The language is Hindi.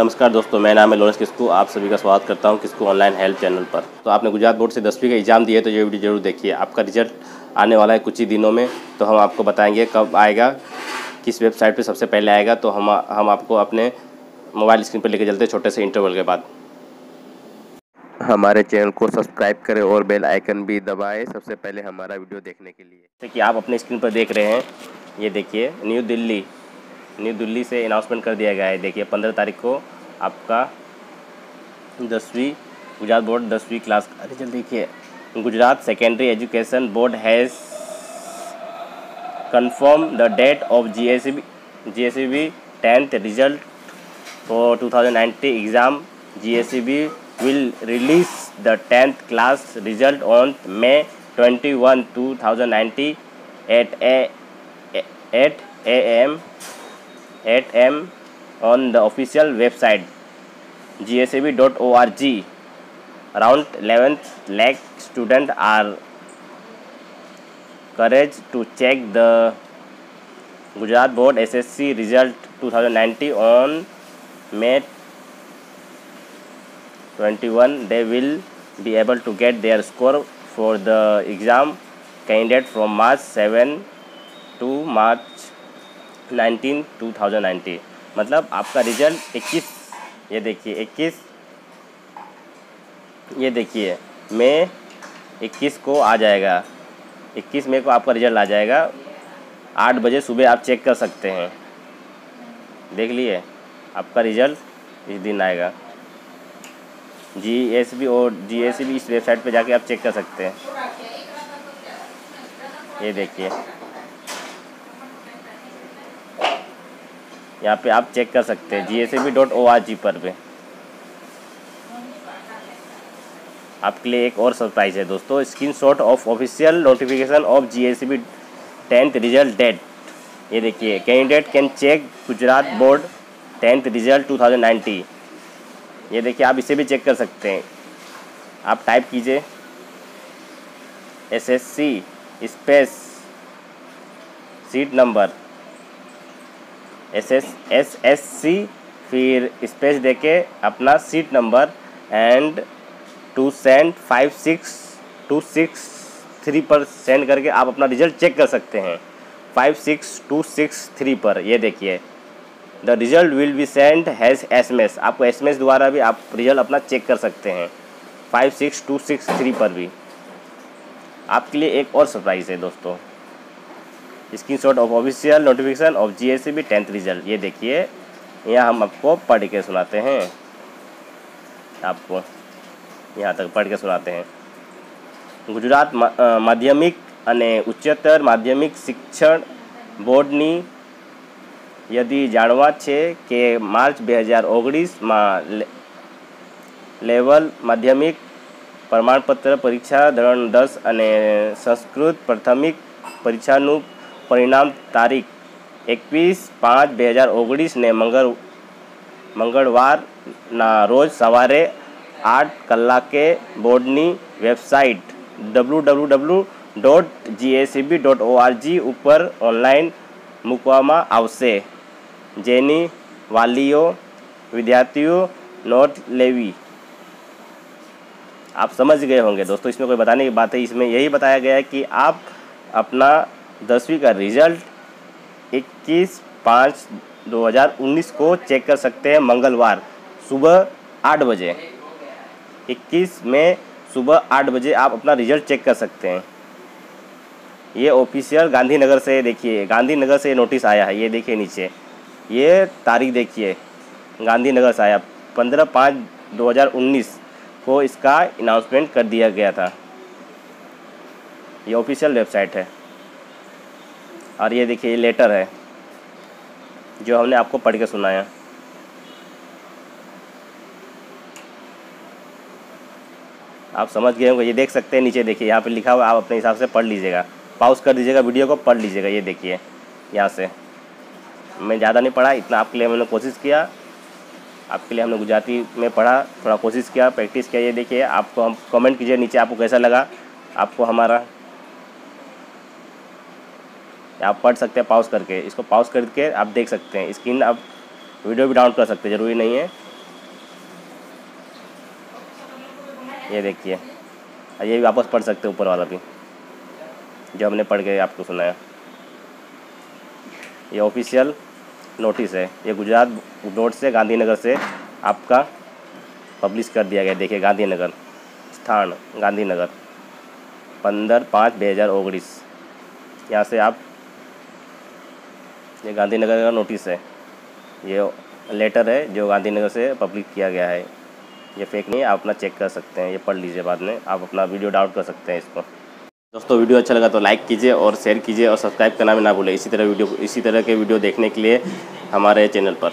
नमस्कार दोस्तों मैं नाम है लोरेंस किस्कू। आप सभी का स्वागत करता हूँ किस्कू ऑनलाइन हेल्प चैनल पर। तो आपने गुजरात बोर्ड से दसवीं का एग्ज़ाम दिए तो ये वीडियो ज़रूर देखिए। आपका रिज़ल्ट आने वाला है कुछ ही दिनों में तो हम आपको बताएँगे कब आएगा किस वेबसाइट पर सबसे पहले आएगा तो हम हम आपको अपने मोबाइल स्क्रीन पर लेकर चलते हैं छोटे से इंटरवल के बाद। हमारे चैनल को सब्सक्राइब करें और बेल आइकन भी दबाएँ सबसे पहले हमारा वीडियो देखने के लिए। जैसे कि आप अपने स्क्रीन पर देख रहे हैं ये देखिए न्यू दिल्ली। न्यू दिल्ली से अनाउंसमेंट कर दिया गया है। देखिए, पंद्रह तारीख को आपका दसवीं गुजरात बोर्ड दसवीं क्लास का रिज़ल्ट देखिए, Gujarat secondary education board has confirm the date of G S B G S B tenth result for two thousand ninety exam G S C B will release the tenth class result 8 m on the official website gsab.org. Around 11th lakh students are encouraged to check the Gujarat Board SSC result 2019 on May 21. They will be able to get their score for the exam candidate from March 7 to March nineteen, two thousand ninety. मतलब आपका रिज़ल्ट इक्कीस, ये देखिए, इक्कीस। ये देखिए, मई इक्कीस को आ जाएगा। इक्कीस मई को आपका रिज़ल्ट आ जाएगा। आठ बजे सुबह आप चेक कर सकते हैं। देख लिए, आपका रिज़ल्ट इस दिन आएगा। जी एस बी और जी एस बी इस वेबसाइट पे जाके आप चेक कर सकते हैं। ये देखिए यहाँ पे आप चेक कर सकते हैं G S B dot O R G पर पे आपके लिए एक और सरप्राइज़ है दोस्तों screenshot of official notification of G S B tenth result date ये देखिए candidate can check Gujarat board tenth result two thousand ninety ये देखिए, आप इसे भी चेक कर सकते हैं। आप टाइप कीजिए S S C space seat number S S S S C फिर स्पेस देके अपना seat number and to send five six two six three पर सेंड करके आप अपना रिज़ल्ट चेक कर सकते हैं। Five six two six three पर, ये देखिए। The result will be send has S M S आपको एस एम एस द्वारा भी आप रिज़ल्ट अपना चेक कर सकते हैं। Five six two six three पर भी। आपके लिए एक और सरप्राइज़ है दोस्तों। screenshot of official notification of G S B tenth result ये देखिए यहाँ हम आपको पढ़ के सुनाते हैं आपको यहाँ तक पढ़ के सुनाते हैं ગુજરાત માધ્યમિક અને ઉચ્ચતર માધ્યમિક શિક્ષણ બોર્ડની યદી જાણવા છે કે માર્ચ બે હજાર ઓગણીસમાં લેવલ માધ્યમિક પ્રમાણપત્ર પરીક્ષા ધોરણ દસ અને સંસ્કૃત પ્રાથમિક પરીક્ષાનું પરિણામ તારીખ એકવીસ પાંચ બે હજાર ઓગણીસને મંગળ મંગળવારના રોજ સવારે આઠ કલાકે બોર્ડની website W W W dot GSEB dot ORG ઉપર ઓનલાઈન મૂકવામાં આવશે જેની વાલીઓ विद्यार्थियों नोट लेवी आप समझ गए होंगे दोस्तों इसमें कोई बताने की बात है इसमें यही बताया गया है कि आप अपना दसवीं का रिज़ल्ट इक्कीस पाँच दो हज़ार उन्नीस को चेक कर सकते हैं मंगलवार सुबह आठ बजे। इक्कीस में सुबह आठ बजे आप अपना रिज़ल्ट चेक कर सकते हैं। ये ऑफिशियल गांधीनगर से देखिए, गांधीनगर से नोटिस आया है, ये देखिए नीचे। ये तारीख देखिए, गांधीनगर से आया। पंद्रह पाँच दो हज़ार उन्नीस को इसका अनाउंसमेंट कर दिया गया था। ये ऑफिशियल वेबसाइट है। और ये देखिए, ये लेटर है, जो हमने आपको पढ़ के सुनाया। आप समझ गए होंगे, ये देख सकते हैं नीचे, देखिए, यहाँ पे लिखा हुआ आप अपने हिसाब से पढ़ लीजिएगा। पाउस कर दीजिएगा वीडियो को पढ़ लीजिएगा, ये देखिए, यहाँ से। मैं ज़्यादा नहीं पढ़ा, इतना आपके लिए मैंने कोशिश किया। आपके लिए हमने गुजराती में पढ़ा, थोड़ा कोशिश किया प्रैक्टिस किया, ये देखिए, आपको हम कमेंट कीजिए नीचे, आपको कैसा लगा, आपको हमारा आप पढ़ सकते हैं पाउस करके। इसको पाउस करके आप देख सकते हैं। स्क्रीन आप वीडियो भी डाउनलोड कर सकते हैं, ज़रूरी नहीं है। ये देखिए। ये भी वापस पढ़ सकते हैं, ऊपर वाला भी। जो हमने पढ़ के आपको सुनाया। ये ऑफिशियल नोटिस है। ये गुजरात बोर्ड से, गांधीनगर से आपका पब्लिश कर दिया गया देखिए, गांधीनगर। स्थान, गांधीनगर। पंद्रह पाँच दो हज़ार उन्नीस। यहाँ से आप ये गांधीनगर का नोटिस है। ये लेटर है जो गांधीनगर से पब्लिक किया गया है। ये फेक नहीं है आप अपना चेक कर सकते हैं, ये पढ़ लीजिए बाद में। आप अपना वीडियो डाउट कर सकते हैं इसको। दोस्तों वीडियो अच्छा लगा तो लाइक कीजिए और शेयर कीजिए और सब्सक्राइब करना भी ना भूलें। इसी तरह वीडियो इसी तरह के वीडियो देखने के लिए हमारे चैनल पर।